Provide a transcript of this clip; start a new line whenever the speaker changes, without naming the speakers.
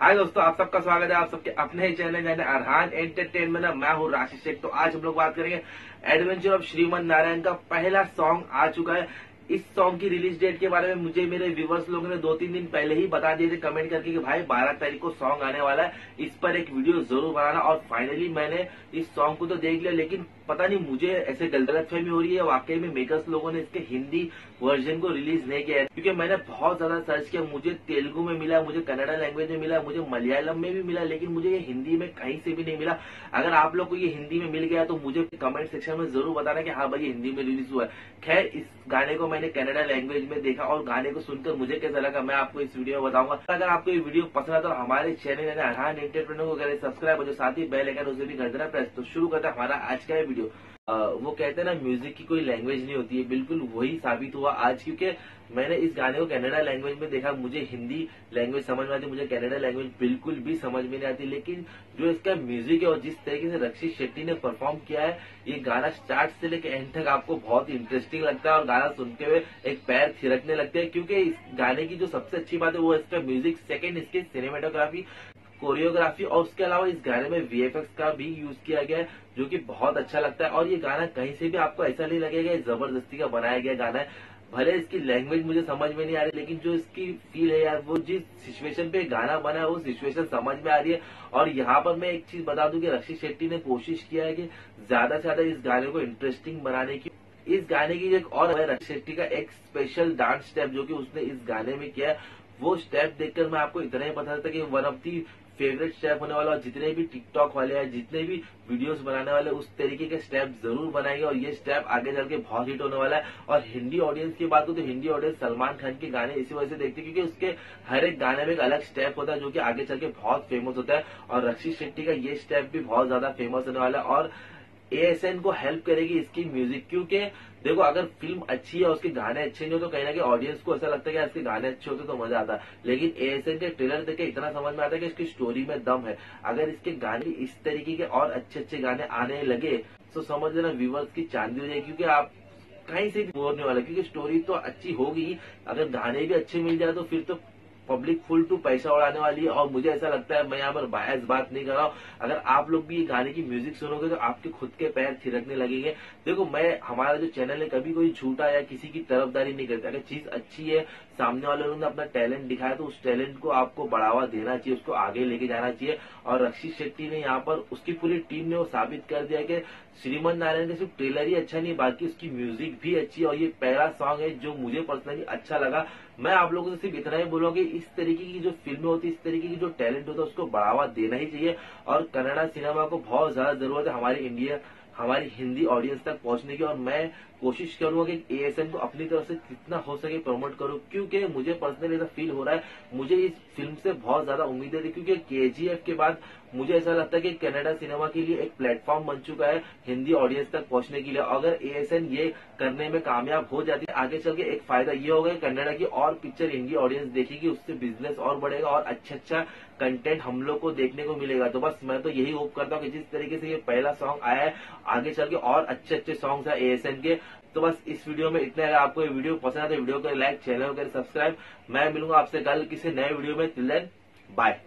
हाय दोस्तों, आप सबका स्वागत है, आप सबके अपने ही चैनल यानी अरहान एंटरटेनमेंट मैं हूँ राशि शेख। तो आज हम लोग बात करेंगे एडवेंचर ऑफ़ श्रीमन नारायण का पहला सॉन्ग आ चुका है। इस सॉन्ग की रिलीज़ डेट के बारे में मुझे मेरे व्यूवर्स लोगों ने दो तीन दिन पहले ही बता दिए थे, कमेंट करके कि भाई बारह तारीख को सॉन्ग आने वाला है, इस पर एक वीडियो ज़रूर बनाना। और फाइनली मैंने इस सॉन्ग को तो देख लिया, लेकिन पता नहीं, मुझे ऐसे गलत फहमी हो रही है, वाकई में मेकर्स लोगों ने इसके हिंदी वर्जन को रिलीज़ नहीं किया है। क्योंकि मैंने बहुत ज़्यादा सर्च किया, मुझे तेलुगु में मिला, मुझे कन्नड़ा लैंग्वेज में मिला, मुझे मलयालम में भी मिला, लेकिन मुझे ये हिंदी में कहीं से भी नहीं मिला। अगर आप लोग को ये हिंदी में मिल गया तो मुझे कमेंट सेक्शन में ज़रूर बताना कि हाँ भाई, ये हिंदी में रिलीज़ हुआ है। खैर, इस गाने को मैंने कन्नड़ा लैंग्वेज में देखा और गाने को सुनकर मुझे कैसा लगा, मैं आपको इस वीडियो में बताऊँगा। अगर आपको ये वीडियो पसंद है तो हमारे चैनल को करें सब्सक्राइब और जो साथ ही बेल आइकन उसे भी कर देना प्रेस तो शुरू करते हमारा आज का ये वीडियो वो कहते हैं ना म्यूज़िक की कोई लैंग्वेज नहीं होती है। बिल्कुल वही साबित हुआ आज, क्योंकि मैंने इस गाने को कनाडा लैंग्वेज में देखा। मुझे हिंदी लैंग्वेज समझ में आती मुझे कनाडा लैंग्वेज बिल्कुल भी समझ में नहीं आती। लेकिन जो इसका म्यूज़िक है और जिस तरीके से रक्षित शेट्टी ने परफॉर्म किया है, ये गाना स्टार्ट से लेकर एंड तक आपको बहुत इंटरेस्टिंग लगता है और गाना सुनते हुए एक पैर थिरकने लगते हैं। क्योंकि इस गाने की जो सबसे अच्छी बात है, वो इसका म्यूज़िक सेकेंड इसकी सिनेमेटोग्राफी कोरियोग्राफी और उसके अलावा इस गाने में वीएफएक्स का भी यूज़ किया गया है, जो कि बहुत अच्छा लगता है। और ये गाना कहीं से भी आपको ऐसा नहीं लगेगा ज़बरदस्ती का बनाया गया गाना है। भले इसकी लैंग्वेज मुझे समझ में नहीं आ रही, लेकिन जो इसकी फील है यार, वो जिस सिचुएशन पे गाना बना है, वो सिचुएशन समझ में आ रही है। और यहाँ पर मैं एक चीज़ बता दूँ कि रक्षित शेट्टी ने कोशिश किया है कि ज़्यादा से ज़्यादा इस गाने को इंटरेस्टिंग बनाने की। इस गाने की एक और रक्षित शेट्टी का एक स्पेशल डांस स्टेप जो कि उसने इस गाने में किया वो स्टेप देखकर मैं आपको इतना ही बता सकता कि one of the favourite step होने वाला और जितने भी टिकटॉक वाले हैं, जितने भी वीडियोस बनाने वाले, उस तरीके के स्टेप ज़रूर बनाएँगे और ये स्टेप आगे चल के बहुत हिट होने वाला है। और हिंदी ऑडियंस की बात हो तो हिंदी ऑडियंस सलमान खान के गाने इसी वजह से देखते हैं क्योंकि उसके हर एक गाने में एक अलग स्टेप होता है जो की आगे चल के बहुत फ़ेमस होता है। और रक्षित शेट्टी का ये स्टेप भी बहुत ज़्यादा फ़ेमस होने वाला है और एएसएन को हेल्प करेगी इसकी म्यूज़िक क्योंकि देखो, अगर फ़िल्म अच्छी है, उसके गाने अच्छे नहीं हो तो कहीं ना कहीं ऑडियंस को ऐसा लगता है कि इसके गाने अच्छे होते तो मज़ा आता। है लेकिन एएसएन के ट्रेलर देख के इतना समझ में आता है कि इसकी स्टोरी में दम है। अगर इसके गाने इस तरीके के और अच्छे अच्छे गाने आने लगे तो समझ लेना व्यूवर्स की चांदी हो जाएगी, क्योंकि आप कहीं से भी बोर नहीं वाला, क्योंकि स्टोरी तो अच्छी होगी अगर गाने भी अच्छे मिल जाए तो फिर तो पब्लिक फुल टू पैसा उड़ाने वाली है और मुझे ऐसा लगता है, मैं यहाँ पर बायस बात नहीं कर रहा हूँ। अगर आप लोग भी ये गाने की म्यूज़िक सुनोगे तो आपके खुद के पैर थिरकने लगेंगे। देखो, मैं, हमारा जो चैनल है, कभी कोई झूठा या किसी की तरफदारी नहीं करता। अगर चीज़ अच्छी है, सामने वाले लोगों ने अपना टैलेंट दिखाया तो उस टैलेंट को आपको बढ़ावा देना चाहिए, उसको आगे लेके जाना चाहिए। और रक्षित शेट्टी ने यहाँ पर, उसकी पूरी टीम ने वो साबित कर दिया कि श्रीमन नारायण का सिर्फ़ ट्रेलर ही अच्छा नहीं बाकी उसकी म्यूज़िक भी अच्छी है और ये पहला सॉन्ग है जो मुझे पर्सनली अच्छा लगा। मैं आप लोगों से सिर्फ़ इतना ही बोलूँगा कि इस तरीके की जो फ़िल्में होती है, इस तरीके की जो टैलेंट होता है, उसको बढ़ावा देना ही चाहिए। और कन्नड़ा सिनेमा को बहुत ज़्यादा ज़रूरत है हमारे इंडिया हमारी हिंदी ऑडियंस तक पहुँचने की, और मैं कोशिश करूँगा कि एएसएन को अपनी तरफ़ से कितना हो सके प्रमोट करूँ, क्योंकि मुझे पर्सनली ऐसा फील हो रहा है। मुझे इस फ़िल्म से बहुत ज़्यादा उम्मीदें थी क्योंकि केजीएफ के बाद मुझे ऐसा लगता है कि कनाडा सिनेमा के लिए एक प्लेटफॉर्म बन चुका है हिंदी ऑडियंस तक पहुँचने के लिए। अगर एएसएन ये करने में कामयाब हो जाती है आगे चल के एक फ़ायदा ये होगा कनाडा की और पिक्चर हिंदी ऑडियंस देखेगी, उससे बिज़नेस और बढ़ेगा, और अच्छा अच्छा कंटेंट हम लोग को देखने को मिलेगा। तो बस मैं तो यही होप करता हूँ कि जिस तरीके से ये पहला सॉन्ग आया है आगे चल के और अच्छे अच्छे सॉन्ग्स है एएसएन के। तो बस इस वीडियो में इतना अगर आपको ये वीडियो पसंद है तो वीडियो को लाइक चैनल को सब्सक्राइब मैं मिलूँगा आपसे कल किसी नए वीडियो में। Till bye